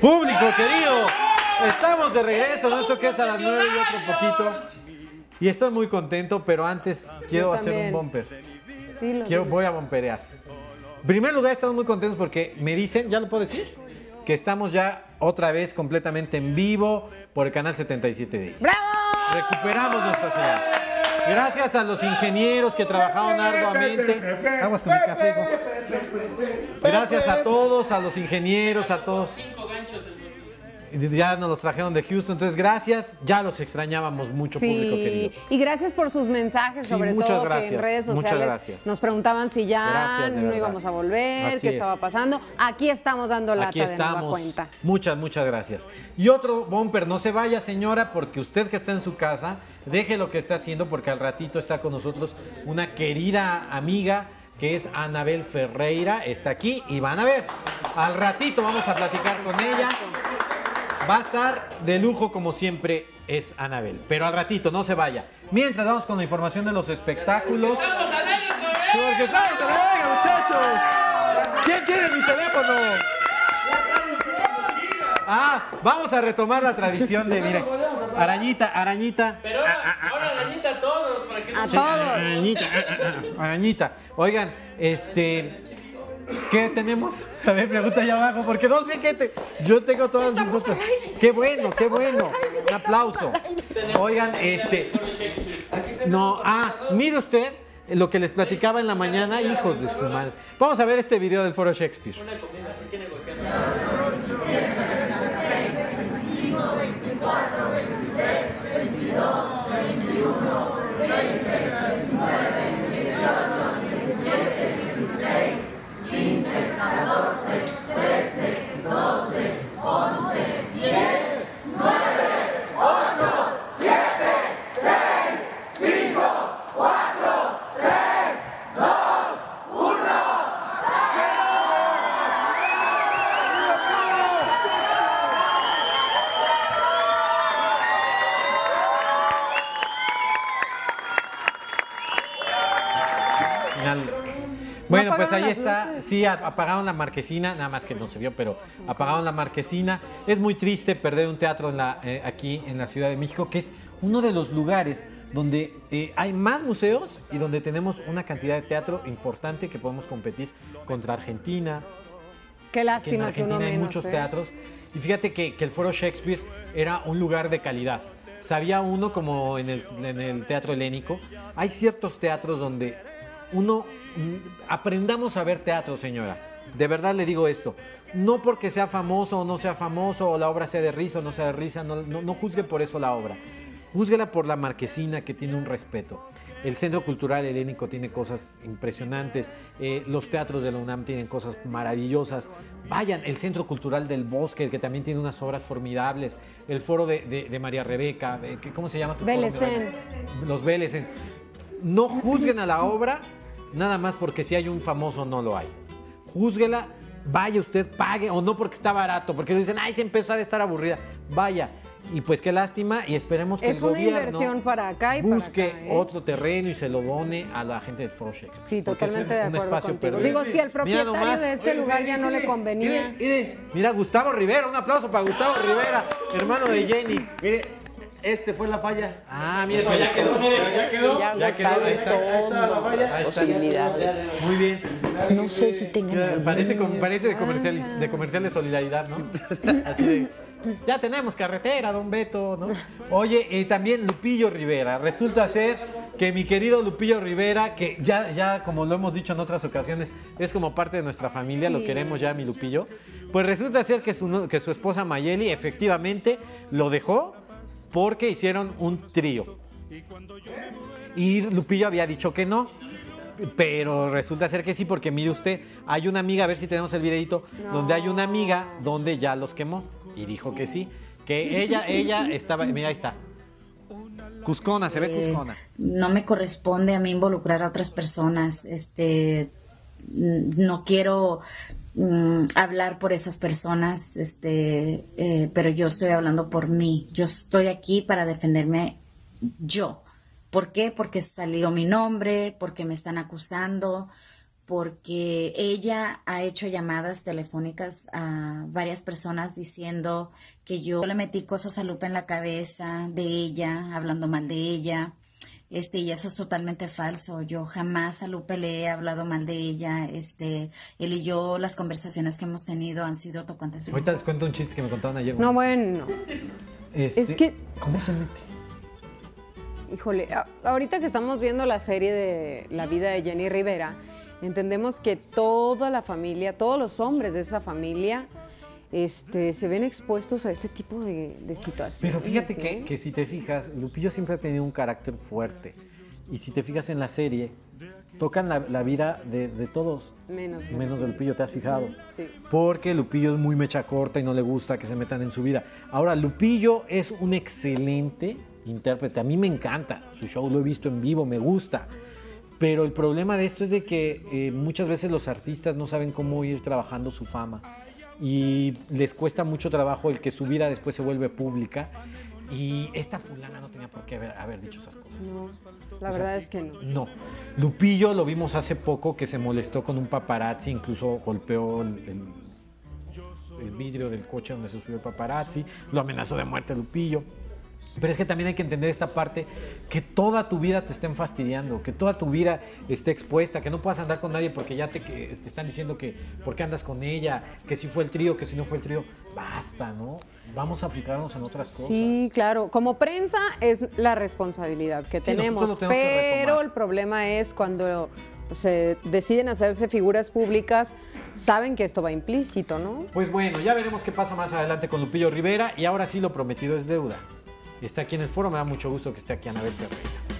Público querido, estamos de regreso, ¿no? Esto que es a las 9 y otro poquito. Y estoy muy contento, pero antes quiero hacer un bumper. Quiero, voy a bomperear. En primer lugar, estamos muy contentos porque me dicen, ¿ya lo puedo decir? Que estamos ya otra vez completamente en vivo por el canal 77 Days. ¡Bravo! Recuperamos nuestra señal. Gracias a los ingenieros que trabajaron arduamente. Aguas con el café. Gracias a todos, a los ingenieros, a todos. Ya nos los trajeron de Houston, entonces gracias. Ya los extrañábamos mucho, público querido. Y gracias por sus mensajes, Sí, sobre muchas todo que gracias, en redes muchas sociales gracias. nos preguntaban si ya no íbamos a volver, Así qué es. estaba pasando. Aquí estamos dando lata Aquí de nueva estamos. cuenta. Muchas, muchas gracias. Y otro bumper, no se vaya señora, porque usted que está en su casa, deje lo que está haciendo, porque al ratito está con nosotros una querida amiga que es Anabel Ferreira, está aquí y van a ver. Al ratito vamos a platicar con ella. Va a estar de lujo como siempre es Anabel, pero al ratito no se vaya. Mientras vamos con la información de los espectáculos. Porque estamos a la verga, muchachos. ¿Quién tiene mi teléfono? Ah, vamos a retomar la tradición de, mire, arañita, arañita. Pero ahora, ahora arañita a todos, para que no A se- todos. Arañita, ah, ah, ah, arañita. Oigan, este, ¿qué tenemos? A ver, pregunta allá abajo, porque no sé qué te. Yo tengo todas mis notas. Qué bueno, qué bueno. Un aplauso. Oigan, este. No, ah, mire usted lo que les platicaba en la mañana, hijos de su madre. Vamos a ver este video del Foro Shakespeare. Final. Bueno, pues ahí está. luces. Sí, apagaron la marquesina, nada más que no se vio, pero apagaron la marquesina. Es muy triste perder un teatro en la, eh, aquí en la Ciudad de México, que es uno de los lugares donde eh, hay más museos y donde tenemos una cantidad de teatro importante que podemos competir contra Argentina, Qué que en lástima que uno Argentina hay menos. muchos ¿eh? teatros. Y fíjate que, que el Foro Shakespeare era un lugar de calidad. Sabía uno como en el, en el teatro helénico. Hay ciertos teatros donde uno mm, aprendamos a ver teatro, señora. De verdad le digo esto. No porque sea famoso o no sea famoso, o la obra sea de risa o no sea de risa, no, no, no juzgue por eso la obra. Júzguela por la marquesina que tiene un respeto. El Centro Cultural Helénico tiene cosas impresionantes. eh, los teatros de la UNAM tienen cosas maravillosas. Vayan, el Centro Cultural del Bosque, que también tiene unas obras formidables. El foro de, de- de María Rebeca, de- ¿cómo se llama? tu? Los Belecén. No juzguen a la obra nada más porque si hay un famoso no lo hay. Júzguela, vaya usted, pague, o no porque está barato, porque dicen, ay, se empezó a estar aburrida. Vaya. Y pues qué lástima, y esperemos que Es el una gobierno inversión para acá y para busque acá, ¿eh? otro terreno y se lo done a la gente del Foro Shakespeare. Sí, Porque es totalmente un- de acuerdo espacio contigo. perdido. Digo, si Mira propietario nomás. de este lugar ya no le convenía. Mire, Mira, Gustavo Rivera, un aplauso para Gustavo Rivera, hermano de Jenny. mire, este fue la falla. Ah, mira, ya quedó, Ya quedó. Ya Ya quedó, ahí está. Ahí está la falla. Ahí posibilidades. Muy bien. No sé si tengan Parece, como- parece de, comercial, de comercial de solidaridad, ¿no? Así de, ya tenemos carretera, don Beto, ¿no? Oye, y también Lupillo Rivera. Resulta ser que mi querido Lupillo Rivera, que ya, ya como lo hemos dicho en otras ocasiones, es como parte de nuestra familia, lo Sí. queremos ya, mi Lupillo. Pues resulta ser que su, que su esposa Mayeli efectivamente lo dejó porque hicieron un trío. Y Lupillo había dicho que no. Pero resulta ser que sí, porque mire usted, hay una amiga, a ver si tenemos el videito, donde hay una amiga donde ya los quemó. Y dijo que sí. Que ella, ella estaba, mira, ahí está. Cuscona, se ve Cuscona. no me corresponde a mí involucrar a otras personas. Este, no quiero mm, hablar por esas personas, este, eh, pero yo estoy hablando por mí. Yo estoy aquí para defenderme yo. ¿Por qué? Porque salió mi nombre, porque me están acusando, porque ella ha hecho llamadas telefónicas a varias personas diciendo que yo le metí cosas a Lupe en la cabeza de ella, hablando mal de ella. Este, y eso es totalmente falso. Yo jamás a Lupe le he hablado mal de ella. Este, él y yo, las conversaciones que hemos tenido han sido tocantes. Ahorita les cuento un chiste que me contaron ayer. No, bueno. Este, es que- ¿Cómo se mete? Híjole, a- ahorita que estamos viendo la serie de la vida de Jenny Rivera, entendemos que toda la familia, todos los hombres de esa familia, este, se ven expuestos a este tipo de, de situaciones. Pero fíjate que, que si te fijas, Lupillo siempre ha tenido un carácter fuerte. Y si te fijas en la serie, tocan la, la vida de, de todos, Menos. de- menos de Lupillo, ¿te has fijado? Sí. Porque Lupillo es muy mecha corta y no le gusta que se metan en su vida. Ahora, Lupillo es un excelente intérprete. A mí me encanta. Su show lo he visto en vivo, me gusta. Pero el problema de esto es de que eh, muchas veces los artistas no saben cómo ir trabajando su fama. Y les cuesta mucho trabajo el que su vida después se vuelve pública. Y esta fulana no tenía por qué haber, haber dicho esas cosas. No, la verdad es que no. No. Lupillo lo vimos hace poco que se molestó con un paparazzi, incluso golpeó el, el- el vidrio del coche donde se subió el paparazzi, lo amenazó de muerte a Lupillo. Pero es que también hay que entender esta parte, que toda tu vida te estén fastidiando, que toda tu vida esté expuesta, que no puedas andar con nadie porque ya te, que- te están diciendo que por qué andas con ella, que si fue el trío, que si no fue el trío. Basta, ¿no? Vamos a fijarnos en otras cosas. Sí, claro. Como prensa es la responsabilidad que Sí, tenemos, pero el problema es cuando se deciden hacerse figuras públicas, saben que esto va implícito, ¿no? Pues bueno, ya veremos qué pasa más adelante con Lupillo Rivera y ahora sí lo prometido es deuda. Está aquí en el foro, me da mucho gusto que esté aquí Anabel Ferreira.